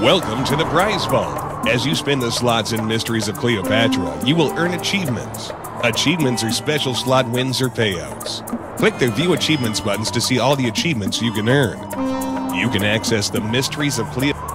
Welcome to the prize vault. As you spin the slots in Mysteries of Cleopatra, you will earn achievements. Achievements are special slot wins or payouts. Click the View Achievements buttons to see all the achievements you can earn. You can access the Mysteries of Cleopatra